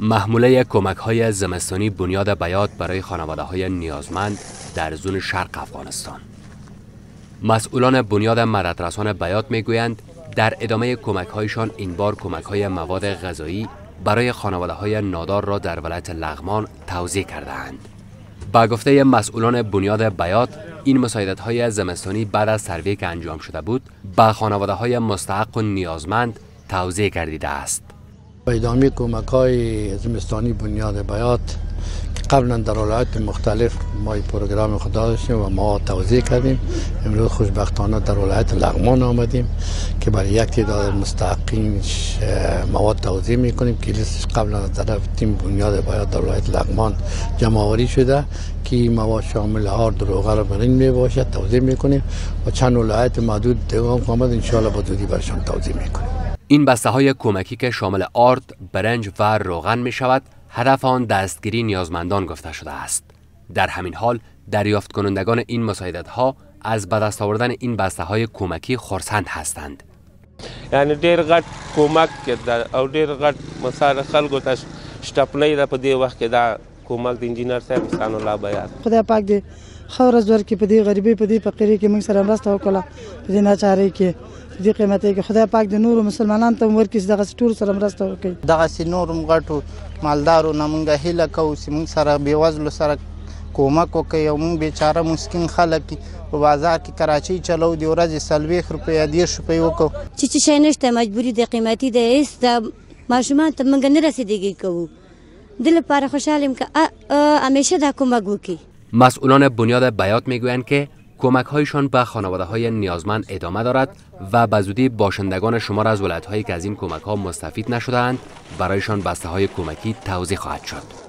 محموله کمک های زمستانی بنیاد بیات برای خانواده های نیازمند در زون شرق افغانستان مسئولان بنیاد مددرسان بیات می‌گویند در ادامه کمک هایشان این بار کمک های مواد غذایی برای خانواده های نادار را در ولایت لغمان توضیح کردهاند. با گفته مسئولان بنیاد بیات این مساعدت های زمستانی بعد از سروی که انجام شده بود به خانواده های مستحق و نیازمند توضیح گردیده است. ادامه کمک های زمستانی بنیاد بیات قبلا در ولایت مختلف ما پروگرام خدا داشتیم و ما توضیح کردیم. امروز خوشبختانه در ولایت لغمان آمدیم که برای یک تعداد مستحقین مواد توضیح می‌کنیم که لیستش قبلا از طرف تیم بنیاد باید در ولایت لغمان جمع آوری شده که مواد شامل هار دروغه را برین می باشد توضیح می‌کنیم و چند ولایت محدود دیگه آمد انشاءالله با دودی برشان توضیح می‌کنیم این بسته های کمکی که شامل آرد، برنج و روغن می شود هدف آن دستگیری نیازمندان گفته شده است. در همین حال دریافت کنندگان این مساعدت ها از به دست آوردن این بسته های کمکی خرسند هستند. یعنی غټ کومک کې او ډیر غټ مثال خلکو ته شټپنۍ ده په دې وخت کې دا کومک د انجینر صاحب حسان الله بیان خدای پاک دې خورز ورکې په دې غریبۍ په دې فقیرۍ کې موږ سره مرسته وکړه. په دې ناچارۍ کې دې قیمتي کې. خدای پاک د نورو مسلمانانو ته ورکړي دغه ټول سره مرسته وکړي. دغه سي نورم غټو مالدارو هیله کوو چې مونږ سره بیوزلو سره کومک وکړي او مونږ بیچاره مسکین خلک په بازار کې کراچۍ چلو دی ورځې سلويخ روپیا دیش روپیا وکړو. چې چې شي نشته مجبوری د قیمتي د ایس د ماشومان ته مونږ نه رسیدګي کوو دل لپاره خوشحالیم که همیشه دا کمک وکړي مسئولان بنیاد بیات می‌گویند که کمک هایشان به خانواده های نیازمند ادامه دارد و به زودی باشندگان شمار از ولایت هایی که از این کمک ها مستفید نشدهاند برایشان بسته های کمکی توضیح خواهد شد.